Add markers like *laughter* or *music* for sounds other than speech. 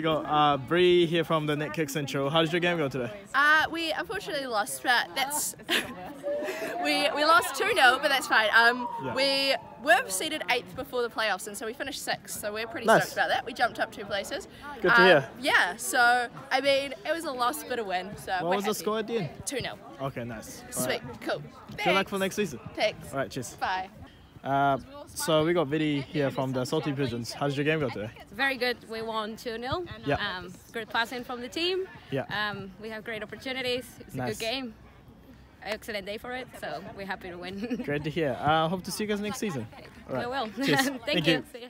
we got uh, Bree here from the Net-kicks and Chill. How did your game go today? Uh, we unfortunately lost, but that's *laughs* we we lost two 0 but that's fine. Um, Yeah. we were seeded eighth before the playoffs, and so we finished sixth. So we're pretty Nice. stoked about that. We jumped up two places. Good to Um, hear. Yeah. So I mean, it was a loss, but a win. So What was the score at the end? Two 0 Okay, nice. All Sweet. right. Cool. Good luck for next season. Thanks. All right, cheers. Bye. Uh, so we got Viddy here from the Salty Pidgins. How did your game go today? Very good. We won 2 0. Yeah. Um, great passing from the team. Yeah. Um, we have great opportunities. It's Nice. a good game. Excellent day for it. So we're happy to win. Great to hear. Uh, hope to see you guys next season. *laughs* All We will. *laughs* Thank, Thank you. you.